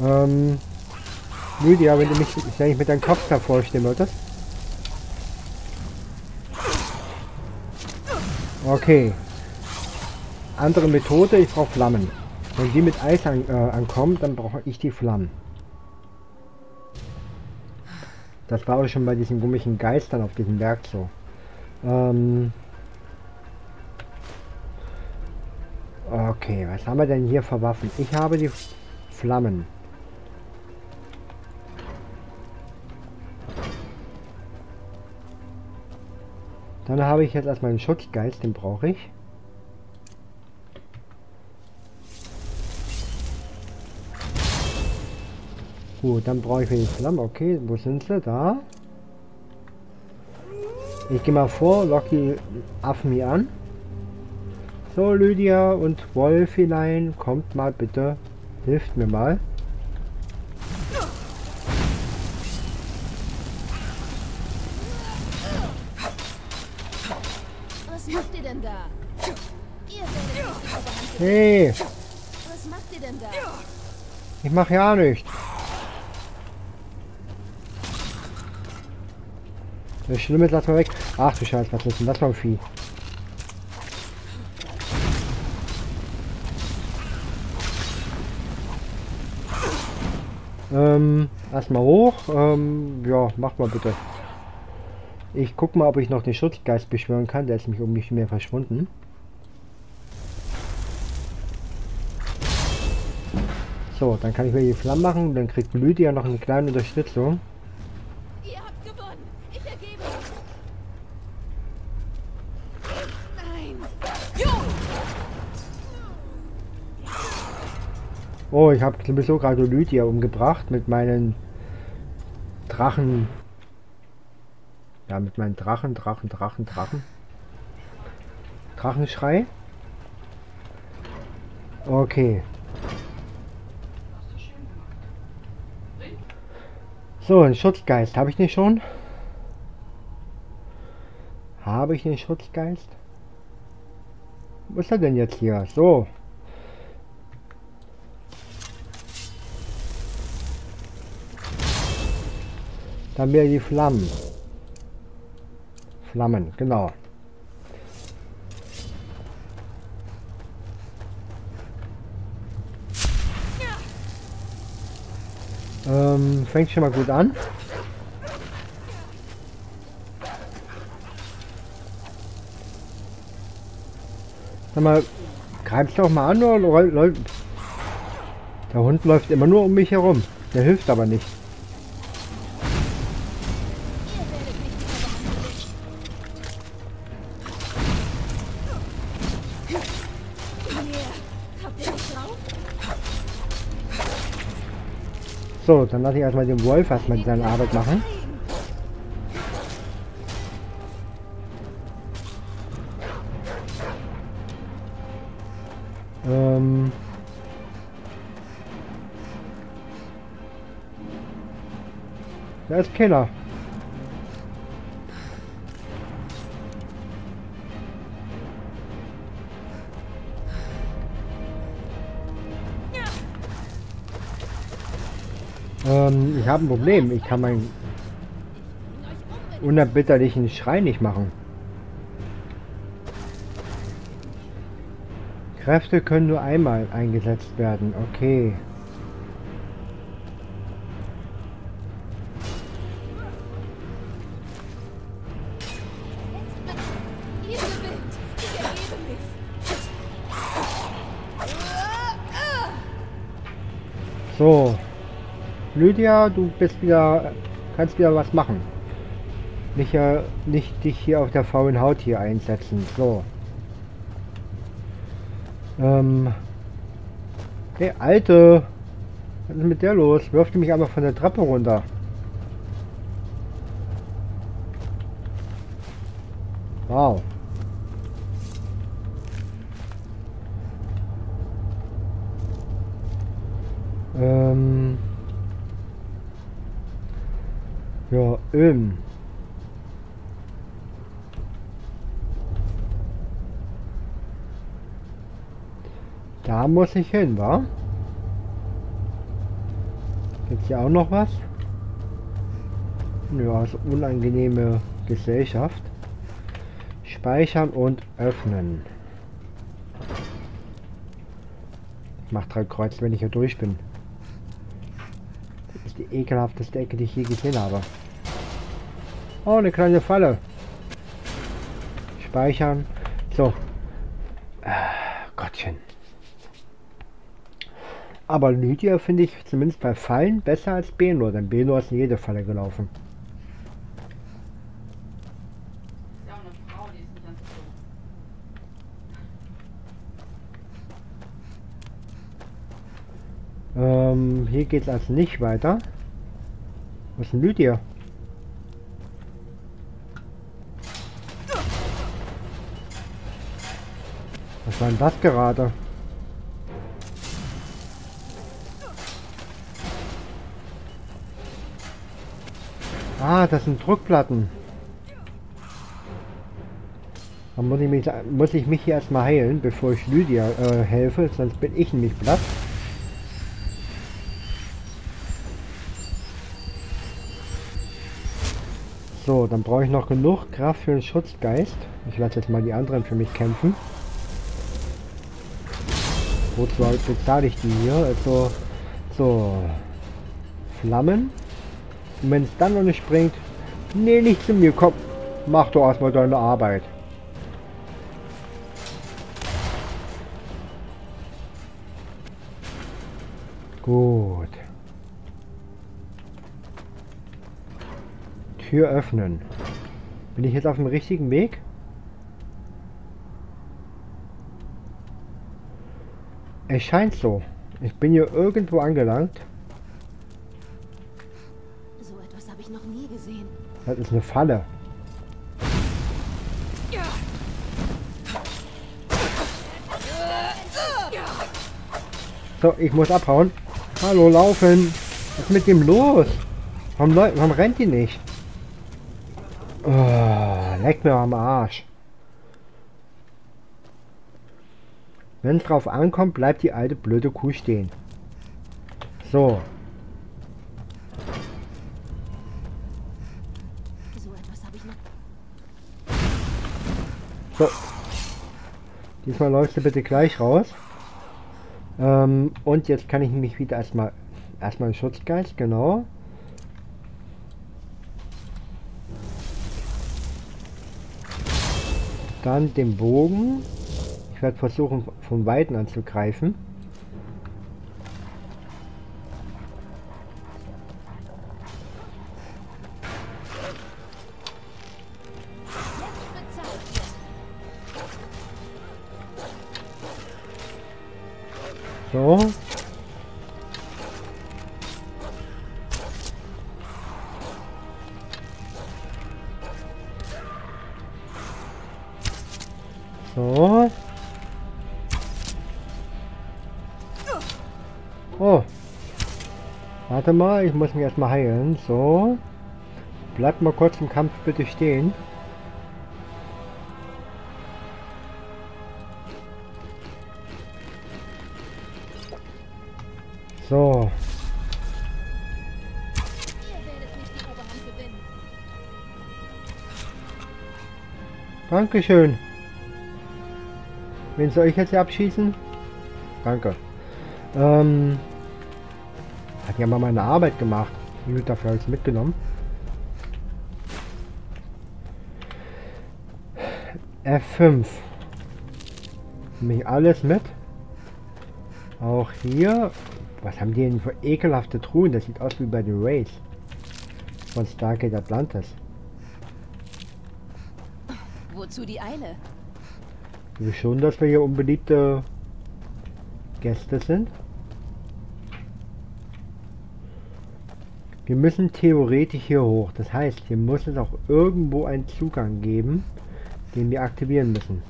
Ähm, Lydia, wenn du mich ich mit deinem Kopf davor stehen würdest. Okay. Andere Methode, ich brauche Flammen. Wenn die mit Eis an, äh, ankommen, dann brauche ich die Flammen. Das war auch schon bei diesen gummischen Geistern auf diesem Berg so. Ähm okay, was haben wir denn hier für Waffen? Ich habe die Flammen. Dann habe ich jetzt erstmal einen Schutzgeist, den brauche ich. Gut, dann brauche ich für die Flammen. Okay, wo sind sie? Da. Ich gehe mal vor, lock die Affen hier an. So, Lydia und Wolfilein, kommt mal bitte. Hilft mir mal. Was macht ihr denn da? Ihr werdet nicht Hey, Was macht ihr denn da? ich mache ja nichts. Das Schlimme ist, lass mal weg. Ach du Scheiße, was ist denn das für ein Vieh? Ähm, erstmal hoch. Ähm, ja, mach mal bitte. Ich guck mal, ob ich noch den Schutzgeist beschwören kann. Der ist nämlich um mich mehr verschwunden. So, dann kann ich mir die Flammen machen. Dann kriegt Lydia noch eine kleine Unterstützung. Ihr habt gewonnen. Ich ergebe. Nein. Oh, ich habe sowieso gerade Lydia umgebracht mit meinen Drachen. Ja, mit meinen Drachen, Drachen, Drachen, Drachen. Drachenschrei. Okay. So, ein Schutzgeist. Habe ich den schon? Habe ich den Schutzgeist? Wo ist er denn jetzt hier? So. Dann wäre die Flammen. Flammen, genau. Ähm, fängt schon mal gut an. Sag mal, greifst doch mal an oder läu- läuft... Der Hund läuft immer nur um mich herum. Der hilft aber nicht. So, dann lasse ich erstmal den Wolf erstmal seine Arbeit machen. Ähm. Da ist keiner. Ähm, ich habe ein Problem. Ich kann meinen unerbitterlichen Schrei nicht machen. Kräfte können nur einmal eingesetzt werden. Okay. So. Lydia, du bist wieder, kannst wieder was machen. Nicht, äh, nicht dich hier auf der faulen Haut hier einsetzen. So. Ähm. Hey, Alte! Was ist mit der los? Wirft mich einfach von der Treppe runter. Wow. Ähm. Ähm. Da muss ich hin, wa? Gibt's hier auch noch was? Ja, also unangenehme Gesellschaft. Speichern und öffnen. Ich mach drei Kreuz, wenn ich hier durch bin. Das ist die ekelhafteste Ecke, die ich je gesehen habe. Oh, eine kleine Falle. Speichern. So. Äh, Gottchen. Aber Lydia finde ich zumindest bei Fallen besser als Benor, denn Benor ist in jede Falle gelaufen. Ähm, hier geht es also nicht weiter. Was ist denn Lydia? Was war denn das gerade? Ah, das sind Druckplatten. Dann muss ich mich, muss ich mich hier erstmal heilen, bevor ich Lydia äh, helfe, sonst bin ich nämlich platt. So, dann brauche ich noch genug Kraft für den Schutzgeist. Ich lasse jetzt mal die anderen für mich kämpfen. Wozu bezahle ich die hier? Also, so. Flammen. Und wenn es dann noch nicht springt, nee, nicht zu mir, komm. Mach doch erstmal deine Arbeit. Gut. Tür öffnen. Bin ich jetzt auf dem richtigen Weg? Es scheint so. Ich bin hier irgendwo angelangt. So etwas habe ich noch nie gesehen. Das ist eine Falle. So, ich muss abhauen. Hallo, laufen. Was ist mit dem los? Warum, warum rennt die nicht? Oh, leck mir am Arsch. Wenn es drauf ankommt, bleibt die alte blöde Kuh stehen. So, So. Diesmal läufst du bitte gleich raus. Ähm, und jetzt kann ich mich wieder erstmal erstmal Schutzgeist, genau. Dann den Bogen. Ich werde versuchen, vom Weiten anzugreifen. So. So. Oh. Warte mal, ich muss mich erstmal heilen. So. Bleibt mal kurz im Kampf bitte stehen. So. Dankeschön. Wen soll ich jetzt hier abschießen? Danke. Ähm, hat ja mal meine Arbeit gemacht. Gut, dafür habe ich es mitgenommen. F5. Nehme ich alles mit. Auch hier. Was haben die denn für ekelhafte Truhen? Das sieht aus wie bei den Rays. Von Stargate Atlantis. Wozu die Eile? Ich schon, dass wir hier unbeliebte Gäste sind. Wir müssen theoretisch hier hoch. Das heißt, hier muss es auch irgendwo einen Zugang geben, den wir aktivieren müssen.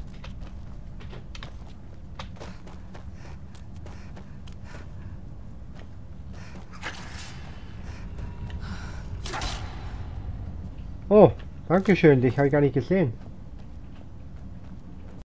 Oh, danke schön. Dich habe ich gar nicht gesehen.